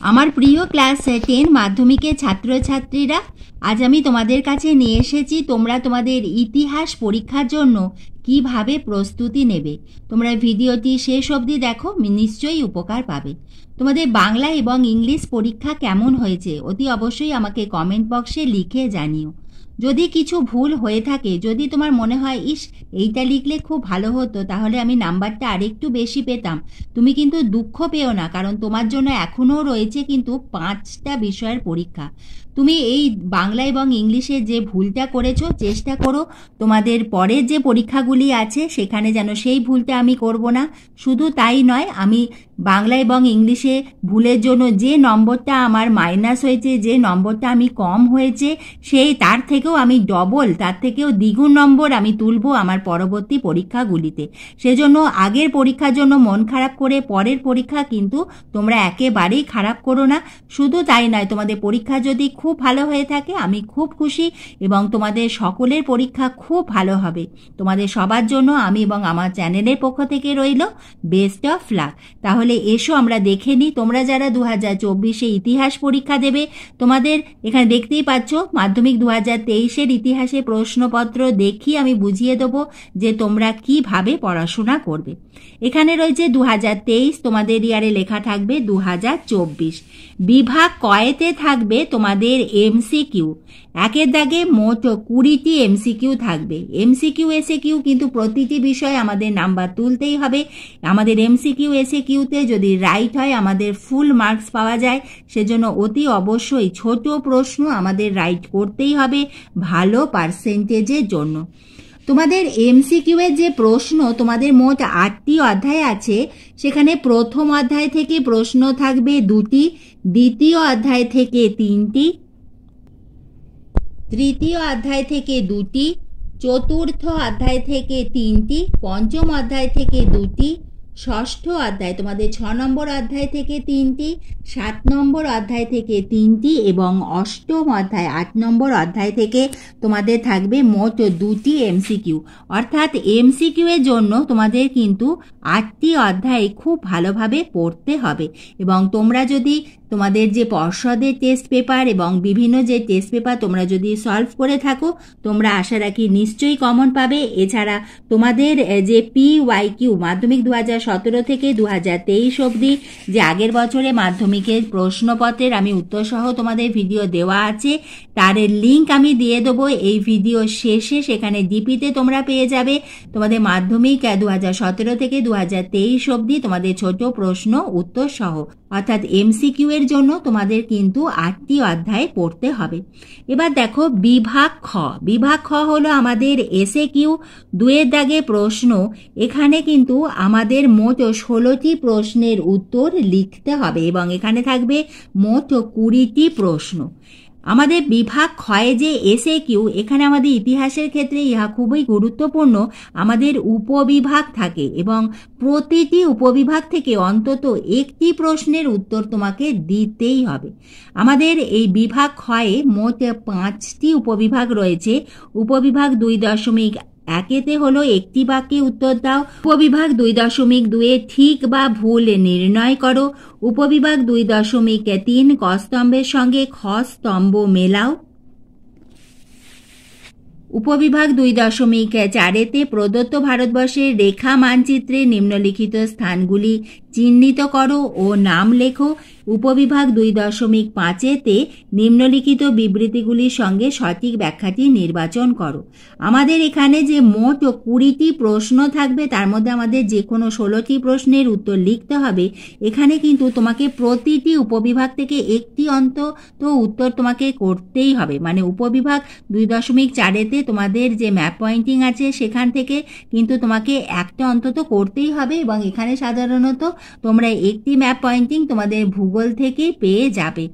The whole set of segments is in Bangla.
আমার প্রিয় ক্লাস টেন মাধ্যমিকের ছাত্রছাত্রীরা, আজ আমি তোমাদের কাছে নিয়ে এসেছি তোমরা তোমাদের ইতিহাস পরীক্ষার জন্য কীভাবে প্রস্তুতি নেবে। তোমরা ভিডিওটি শেষ অবধি দেখো, নিশ্চয়ই উপকার পাবে। তোমাদের বাংলা এবং ইংলিশ পরীক্ষা কেমন হয়েছে, অতি অবশ্যই আমাকে কমেন্ট বক্সে লিখে জানিও। যদি কিছু ভুল হয়ে থাকে, যদি তোমার মনে হয়, ইস, এইটা লিখলে খুব ভালো হতো, তাহলে আমি নাম্বারটা আরেকটু বেশি পেতাম। তুমি কিন্তু দুঃখ পেও না, কারণ তোমার জন্য এখনও রয়েছে কিন্তু পাঁচটা বিষয়ের পরীক্ষা। তুমি এই বাংলা এবং ইংলিশে যে ভুলটা করেছ, চেষ্টা করো তোমাদের পরের যে পরীক্ষাগুলি আছে, সেখানে যেন সেই ভুলটা আমি করব না। শুধু তাই নয়, আমি বাংলা এবং ইংলিশে ভুলের জন্য যে নম্বরটা আমার মাইনাস হয়েছে, যে নম্বরটা আমি কম হয়েছে, সেই তার থেকেও আমি ডবল তার থেকেও দ্বিগুণ নম্বর আমি তুলব আমার পরবর্তী পরীক্ষাগুলিতে। সেজন্য আগের পরীক্ষার জন্য মন খারাপ করে পরের পরীক্ষা কিন্তু তোমরা একেবারেই খারাপ করো না। শুধু তাই নয়, তোমাদের পরীক্ষা যদি খুব ভালো হয়ে থাকে, আমি খুব খুশি এবং তোমাদের সকলের পরীক্ষা খুব ভালো হবে। তোমাদের সবার জন্য আমি এবং আমার চ্যানেলের পক্ষ থেকে রইল বেস্ট অফ লাক তাহলে এসো, আমরা দেখে নিই। তোমরা যারা দু হাজার চব্বিশে ইতিহাস পরীক্ষা দেবে, তোমাদের এখানে দেখতেই পাচ্ছ, মাধ্যমিক দু হাজার তেইশের ইতিহাসে প্রশ্নপত্র দেখি, আমি বুঝিয়ে দেবো যে তোমরা কীভাবে পড়াশোনা করবে। এখানে রয়েছে দু হাজার তেইশ, তোমাদের ইয়ারে লেখা থাকবে দু হাজার চব্বিশ। বিভাগ কয়েতে থাকবে তোমাদের এমসিকিউ। একের দাগে মোট কুড়িটি এমসিকিউ থাকবে। এমসিকিউ এসে কিউ কিন্তু প্রতিটি বিষয়ে আমাদের নাম্বার তুলতেই হবে। আমাদের এমসিকিউ এসে কিউতে যদি রাইট হয়, আমাদের ফুল মার্কস পাওয়া যায়। সেজন্য অতি অবশ্যই ছোট প্রশ্ন আমাদের রাইট করতেই হবে ভালো পার্সেন্টেজের জন্য। তোমাদের এমসিকিউ এর যে প্রশ্ন, তোমাদের মোট আটটি অধ্যায় আছে। সেখানে প্রথম অধ্যায় থেকে প্রশ্ন থাকবে দুটি, দ্বিতীয় অধ্যায় থেকে তিনটি, তৃতীয় অধ্যায় থেকে দুটি, চতুর্থ অধ্যায় থেকে তিনটি, পঞ্চম অধ্যায় থেকে দুটি ষষ্ঠ অধ্যায়, তোমাদের ছ নম্বর অধ্যায় থেকে তিনটি, সাত নম্বর অধ্যায় থেকে তিনটি এবং অষ্টম অধ্যায়, আট নম্বর অধ্যায় থেকে তোমাদের থাকবে মোট দুটি এমসিকিউ। অর্থাৎ এমসিকিউ এর জন্য তোমাদের কিন্তু আটটি অধ্যায় খুব ভালোভাবে পড়তে হবে এবং তোমরা যদি তোমাদের যে পর্ষদের টেস্ট পেপার এবং বিভিন্ন যে টেস্ট পেপার তোমরা যদি সলভ করে থাকো, তোমরা আশা রাখি নিশ্চয়ই কমন পাবে। এছাড়া তোমাদের যে পি ওয়াই কিউ মাধ্যমিক দু হাজার সতেরো থেকে দু হাজার তেইশ অবধি, যে আগের বছরে মাধ্যমিকের প্রশ্নপত্রের আমি উত্তরসহ তোমাদের ভিডিও দেওয়া আছে, তার লিঙ্ক আমি দিয়ে দেবো। এই ভিডিও শেষে সেখানে ডিপিতে তোমরা পেয়ে যাবে। তোমাদের মাধ্যমিক দু হাজার সতেরো থেকে দু হাজার তেইশ অবধি তোমাদের ছোট প্রশ্ন উত্তর সহ অর্থাৎ এমসিকিউ এর জন্য তোমাদের কিন্তু আটটি অধ্যায় পড়তে হবে। এবার দেখো, বিভাগ খ। বিভাগ খ হলো আমাদের এসে কিউ দুয়ের দাগে প্রশ্ন। এখানে কিন্তু আমাদের মোট ষোলোটি প্রশ্নের উত্তর লিখতে হবে এবং এখানে থাকবে মোট কুড়িটি প্রশ্ন। আমাদের বিভাগ ক্ষয়ে যে এসে কিউ এখানে আমাদের ইতিহাসের ক্ষেত্রে ইহা খুবই গুরুত্বপূর্ণ। আমাদের উপবিভাগ থাকে এবং প্রতিটি উপবিভাগ থেকে অন্তত একটি প্রশ্নের উত্তর তোমাকে দিতেই হবে। আমাদের এই বিভাগ ক্ষয়ে মোট পাঁচটি উপবিভাগ রয়েছে। উপবিভাগ দুই দশমিক একেতে হলো একটি বাক্যে উত্তর দাও। উপবিভাগ দুই দশমিক দুয়ে ঠিক বা ভুল নির্ণয় করো। উপবিভাগ দুই দশমিক তিন ক স্তম্ভের সঙ্গে খ স্তম্ভ মেলাও। উপবিভাগ দুই দশমিক চারেতে প্রদত্ত ভারতবর্ষের রেখা মানচিত্রে নিম্নলিখিত স্থানগুলি চিহ্নিত করো ও নাম লেখো। উপবিভাগ দুই দশমিক পাঁচেতে নিম্নলিখিত বিবৃতিগুলির সঙ্গে সঠিক ব্যাখ্যাটি নির্বাচন করো। আমাদের এখানে যে মোট কুড়িটি প্রশ্ন থাকবে, তার মধ্যে আমাদের যে কোনো ষোলোটি প্রশ্নের উত্তর লিখতে হবে। এখানে কিন্তু তোমাকে প্রতিটি উপবিভাগ থেকে একটি অন্তত উত্তর তোমাকে করতেই হবে। মানে উপবিভাগ দুই দশমিক চারেতে তোমাদের যে ম্যাপ পয়েন্টিং আছে, সেখান থেকে কিন্তু তোমাকে একটা অন্তত করতেই হবে এবং এখানে সাধারণত তোমরা একটি ম্যাপ পয়েন্টিং তোমাদের ভূগোল থেকে পেয়ে যাবে।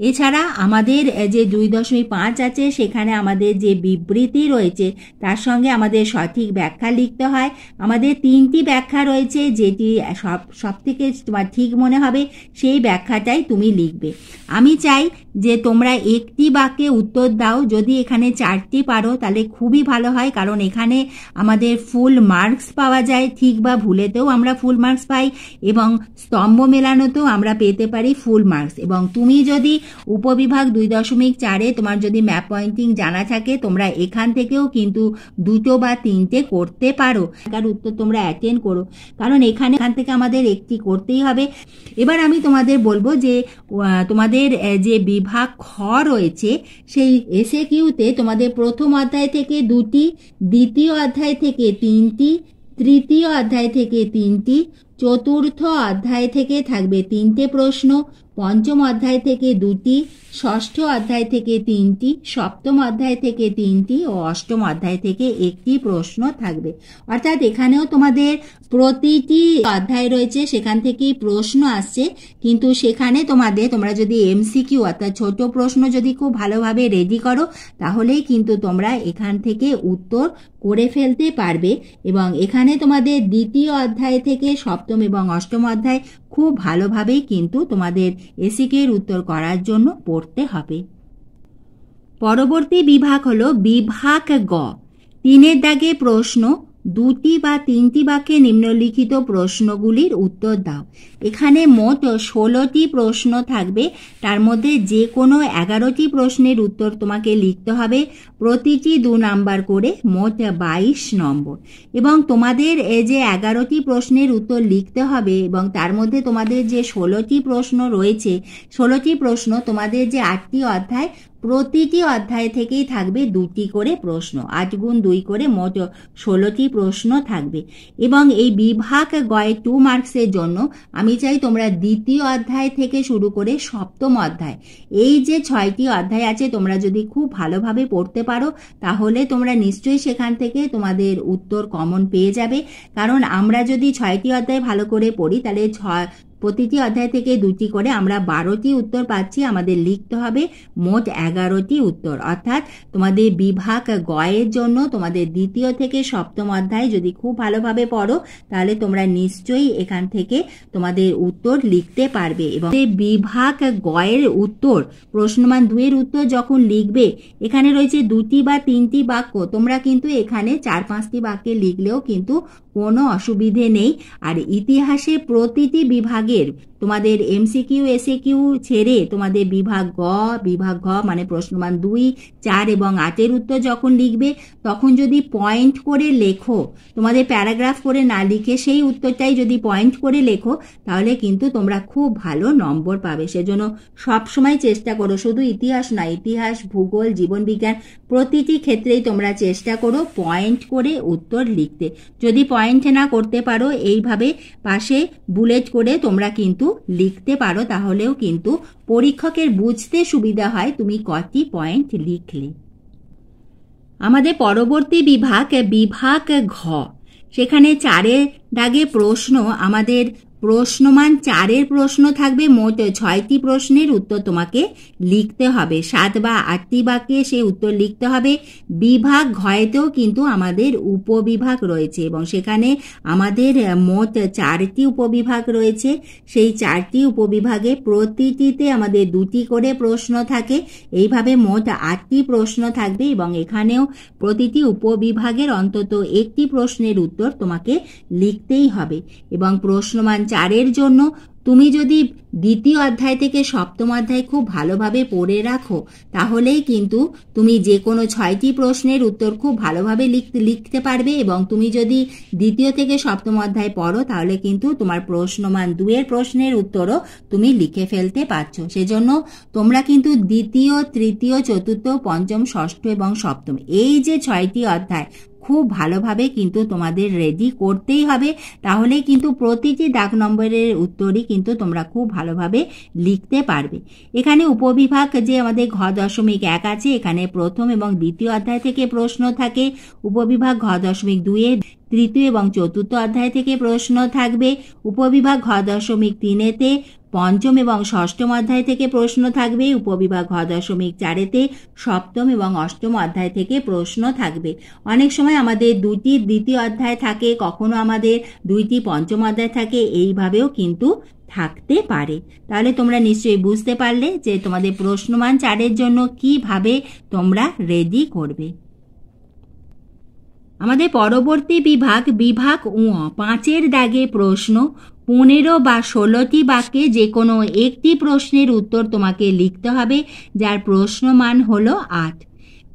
এছাড়া আমাদের যে দুই দশমিক পাঁচ আছে, সেখানে আমাদের যে বিবৃতি রয়েছে, তার সঙ্গে আমাদের সঠিক ব্যাখ্যা লিখতে হয়। আমাদের তিনটি ব্যাখ্যা রয়েছে, যেটি সব সব থেকে তোমার ঠিক মনে হবে, সেই ব্যাখ্যাটাই তুমি লিখবে। আমি চাই যে তোমরা একটি বাক্যে উত্তর দাও, যদি এখানে চারটি পারো, তাহলে খুবই ভালো হয়, কারণ এখানে আমাদের ফুল মার্কস পাওয়া যায়, ঠিক বা ভুলেতেও আমরা ফুল মার্কস পাই, এবং স্তম্ভ মেলানোতেও আমরা পেতে পারি ফুল মার্কস। এবং তুমি যদি উপবিভাগ দুই দশমিক চারে তোমার যদি ম্যাপ পয়েন্টিং জানা থাকে, তোমরা এখান থেকেও কিন্তু দুটো বা তিনটে করতে পারো। তার উত্তর তোমরা অ্যাটেন্ড করো। কারণ এখানে এখান থেকে আমাদের একটি করতেই হবে। এবার আমি তোমাদের বলব যে তোমাদের যে বিভাগ খ রয়েছে, সেই এসে কিউতে তোমাদের প্রথম অধ্যায় থেকে দুটি, দ্বিতীয় অধ্যায় থেকে তিনটি, তৃতীয় অধ্যায় থেকে তিনটি, চতুর্থ অধ্যায় থেকে থাকবে তিনটে প্রশ্ন। পঞ্চম অধ্যায় থেকে দুটি, ষষ্ঠ অধ্যায় থেকে তিনটি, সপ্তম অধ্যায় থেকে তিনটি ও অষ্টম অধ্যায় থেকে একটি প্রশ্ন থাকবে। অর্থাৎ এখানেও তোমাদের প্রতিটি অধ্যায় রয়েছে, সেখান থেকেই প্রশ্ন আসছে। কিন্তু সেখানে তোমাদের, তোমরা যদি এমসিকিউ অর্থাৎ ছোট প্রশ্ন যদি খুব ভালোভাবে রেডি করো, তাহলেই কিন্তু তোমরা এখান থেকে উত্তর করে ফেলতে পারবে। এবং এখানে তোমাদের দ্বিতীয় অধ্যায় থেকে সপ্তম এবং অষ্টম অধ্যায় খুব ভালোভাবেই কিন্তু তোমাদের এসিকের উত্তর করার জন্য পড়তে হবে। পরবর্তী বিভাগ হল বিভাগ গ তিনের দাগে প্রশ্ন দুটি বা তিনটি বাক্যে নিম্নলিখিত প্রশ্নগুলির উত্তর দাও। এখানে মোট ষোলোটি প্রশ্ন থাকবে। তার মধ্যে যে কোনো এগারোটি প্রশ্নের উত্তর তোমাকে লিখতে হবে। প্রতিটি দু নাম্বার করে মোট বাইশ নম্বর। এবং তোমাদের এই যে এগারোটি প্রশ্নের উত্তর লিখতে হবে এবং তার মধ্যে তোমাদের যে ষোলোটি প্রশ্ন রয়েছে, ষোলোটি প্রশ্ন তোমাদের যে আটটি অধ্যায় প্রতিটি অধ্যায় থেকেই থাকবে দুটি করে প্রশ্ন, আট গুণ দুই করে মোট ষোলোটি প্রশ্ন থাকবে। এবং এই বিভাগ গয়ে টু মার্কসের জন্য আমি চাই তোমরা দ্বিতীয় অধ্যায় থেকে শুরু করে সপ্তম অধ্যায়, এই যে ছয়টি অধ্যায় আছে তোমরা যদি খুব ভালোভাবে পড়তে পারো, তাহলে তোমরা নিশ্চয়ই সেখান থেকে তোমাদের উত্তর কমন পেয়ে যাবে। কারণ আমরা যদি ছয়টি অধ্যায় ভালো করে পড়ি, তাহলে প্রতিটি অধ্যায় থেকে দুটি করে আমরা বারোটি উত্তর পাচ্ছি, আমাদের লিখতে হবে মোট এগারোটি উত্তর। অর্থাৎ তোমাদের বিভাগ গয়ের জন্য তোমাদের দ্বিতীয় থেকে সপ্তম অধ্যায় যদি খুব ভালোভাবে পড়ো, তাহলে তোমরা নিশ্চয়ই এখান থেকে তোমাদের উত্তর লিখতে পারবে। এবং বিভাগ গয়ের উত্তর, প্রশ্নমান দুয়ের উত্তর যখন লিখবে, এখানে রয়েছে দুটি বা তিনটি বাক্য, তোমরা কিন্তু এখানে চার পাঁচটি বাক্যে লিখলেও কিন্তু কোনো অসুবিধে নেই। আর ইতিহাসে প্রতিটি বিভাগের তোমাদের এমসিকিউ এসে কিউ ছেড়ে তোমাদের বিভাগ গ, বিভাগ ঘ মানে প্রশ্নমান দুই, চার এবং আটের উত্তর যখন লিখবে, তখন যদি পয়েন্ট করে লেখো, তোমাদের প্যারাগ্রাফ করে না লিখে সেই উত্তরটাই যদি পয়েন্ট করে লেখো, তাহলে কিন্তু তোমরা খুব ভালো নম্বর পাবে। সেজন্য সবসময় চেষ্টা করো, শুধু ইতিহাস না, ইতিহাস, ভূগোল, জীবনবিজ্ঞান, প্রতিটি ক্ষেত্রেই তোমরা চেষ্টা করো পয়েন্ট করে উত্তর লিখতে। যদি পয়েন্ট না করতে পারো, এইভাবে পাশে বুলেট করে তোমরা কিন্তু লিখতে পারো। তাহলেও কিন্তু পরীক্ষকের বুঝতে সুবিধা হয় তুমি কটি পয়েন্ট লিখলে। আমাদের পরবর্তী বিভাগ বিভাগ ঘ। সেখানে চারে দাগে প্রশ্ন আমাদের প্রশ্নমান চারের প্রশ্ন থাকবে, মোট ছয়টি প্রশ্নের উত্তর তোমাকে লিখতে হবে। সাত বা আটটি বাক্যে সেই উত্তর লিখতে হবে। বিভাগ ঘয়েতেও কিন্তু আমাদের উপবিভাগ রয়েছে এবং সেখানে আমাদের মোট চারটি উপবিভাগ রয়েছে। সেই চারটি উপবিভাগে প্রতিটিতে আমাদের দুটি করে প্রশ্ন থাকে। এইভাবে মোট আটটি প্রশ্ন থাকবে এবং এখানেও প্রতিটি উপবিভাগের অন্তত একটি প্রশ্নের উত্তর তোমাকে লিখতেই হবে। এবং প্রশ্নমান চারের জন্য তুমি যদি দ্বিতীয় অধ্যায় থেকে সপ্তম অধ্যায় খুব ভালোভাবে পড়ে রাখো, তাহলেই কিন্তু তুমি যে কোনো ছয়টি প্রশ্নের উত্তর খুব ভালোভাবে লিখতে লিখতে পারবে এবং তুমি যদি দ্বিতীয় থেকে সপ্তম অধ্যায় পড়ো, তাহলে কিন্তু তোমার প্রশ্নমান দুয়ের প্রশ্নের উত্তরও তুমি লিখে ফেলতে পারছ। সেজন্য তোমরা কিন্তু দ্বিতীয়, তৃতীয়, চতুর্থ, পঞ্চম, ষষ্ঠ এবং সপ্তম এই যে ছয়টি অধ্যায় খুব ভালোভাবে কিন্তু তোমাদের রেডি করতেই হবে। তাহলে কিন্তু প্রতিটি ডাক নম্বরের উত্তরই কিন্তু তোমরা খুব ভালোভাবে লিখতে পারবে। এখানে উপবিভাগ যে আমাদের ঘ দশমিক এক আছে, এখানে প্রথম এবং দ্বিতীয় অধ্যায় থেকে প্রশ্ন থাকে। উপবিভাগ ঘ দশমিক দুইয়ে তৃতীয় এবং চতুর্থ অধ্যায় থেকে প্রশ্ন থাকবে। উপবিভাগ ঘ দশমিক তিনেতে পঞ্চম এবং ষষ্ঠম অধ্যায় থেকে প্রশ্ন থাকবে। উপবিভাগ ঘ দশমিক চারেতে সপ্তম এবং অষ্টম অধ্যায় থেকে প্রশ্ন থাকবে। অনেক সময় আমাদের দুটি দ্বিতীয় অধ্যায় থাকে, কখনো আমাদের দুইটি পঞ্চম অধ্যায় থাকে, এইভাবেও কিন্তু থাকতে পারে। তাহলে তোমরা নিশ্চয়ই বুঝতে পারলে যে তোমাদের প্রশ্নমান চারের জন্য কীভাবে তোমরা রেডি করবে। আমাদের পরবর্তী বিভাগ বিভাগ উ, পাঁচের দাগে প্রশ্ন, পনেরো বা ষোলোটি বাক্যে যে কোনো একটি প্রশ্নের উত্তর তোমাকে লিখতে হবে, যার প্রশ্নমান হলো আট।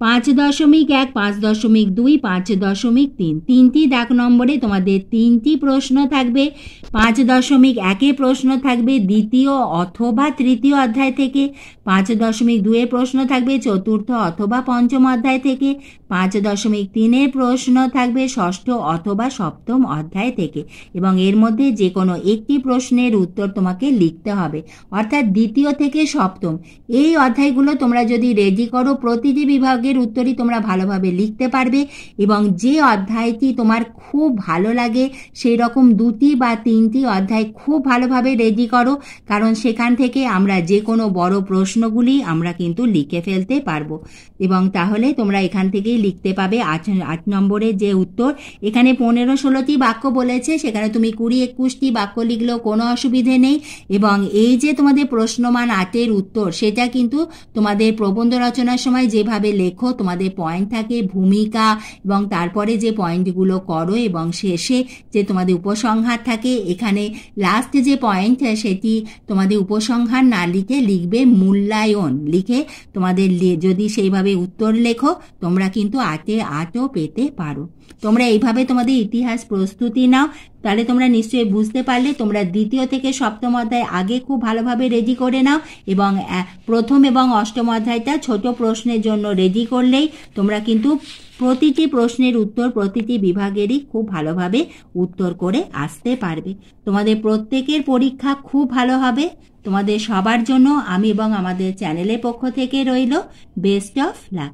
পাঁচ দশমিক এক, পাঁচ দশমিক দুই, পাঁচ দশমিক তিন। তিনটি দাগ নম্বরে তোমাদের তিনটি প্রশ্ন থাকবে। পাঁচ দশমিক একে প্রশ্ন থাকবে দ্বিতীয় অথবা তৃতীয় অধ্যায় থেকে। পাঁচ দশমিক দুয়ের প্রশ্ন থাকবে চতুর্থ অথবা পঞ্চম অধ্যায় থেকে। পাঁচ দশমিক তিনের প্রশ্ন থাকবে ষষ্ঠ অথবা সপ্তম অধ্যায় থেকে। এবং এর মধ্যে যে কোনো একটি প্রশ্নের উত্তর তোমাকে লিখতে হবে। অর্থাৎ দ্বিতীয় থেকে সপ্তম। এই অধ্যায়গুলো তোমরা যদি রেডি করো, প্রতিটি বিভাগের উত্তরই তোমরা ভালোভাবে লিখতে পারবে এবং যে অধ্যায়টি তোমার খুব ভালো লাগে সেই রকম দুটি বা তিনটি অধ্যায় খুব ভালোভাবে রেডি করো, কারণ সেখান থেকে আমরা যে কোনো বড় প্রশ্নগুলি আমরা কিন্তু লিখে ফেলতে পারব। এবং তাহলে তোমরা এখান থেকেই লিখতে পাবে আট আট নম্বরের যে উত্তর। এখানে পনেরো ষোলোটি বাক্য বলেছে, সেখানে তুমি কুড়ি, একুশটি বাক্য লিখলেও কোনো অসুবিধে নেই। এবং এই যে তোমাদের প্রশ্নমান আটের উত্তর, সেটা কিন্তু তোমাদের প্রবন্ধ রচনার সময় যেভাবে লেখো তোমাদের পয়েন্ট থাকে ভূমিকা এবং তারপরে যে পয়েন্টগুলো করো এবং শেষে যে তোমাদের উপসংহার থাকে, এখানে লাস্ট যে পয়েন্ট সেটি তোমাদের উপসংহার না লিখে লিখবে মূল্যায়ন। লিখে তোমাদের যদি সেইভাবে উত্তর লেখো, তোমরা কিন্তু আটে আটও পেতে পারো। তোমরা এইভাবে তোমাদের ইতিহাস প্রস্তুতি নাও, তাহলে তোমরা নিশ্চয়ই বুঝতে পারলে, তোমরা দ্বিতীয় থেকে সপ্তম অধ্যায় আগে খুব ভালোভাবে রেডি করে নাও এবং প্রথম এবং অষ্টম অধ্যায়টা ছোট প্রশ্নের জন্য রেডি করলেই তোমরা কিন্তু প্রতিটি প্রশ্নের উত্তর প্রতিটি বিভাগেরই খুব ভালোভাবে উত্তর করে আসতে পারবে। তোমাদের প্রত্যেকের পরীক্ষা খুব ভালো হবে। তোমাদের সবার জন্য আমি এবং আমাদের চ্যানেলের পক্ষ থেকে রইল বেস্ট অফ লাক